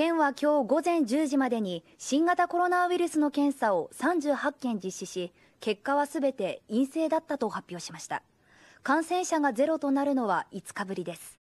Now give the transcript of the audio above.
県は今日午前10時までに新型コロナウイルスの検査を38件実施し結果はすべて陰性だったと発表しました。感染者がゼロとなるのは5日ぶりです。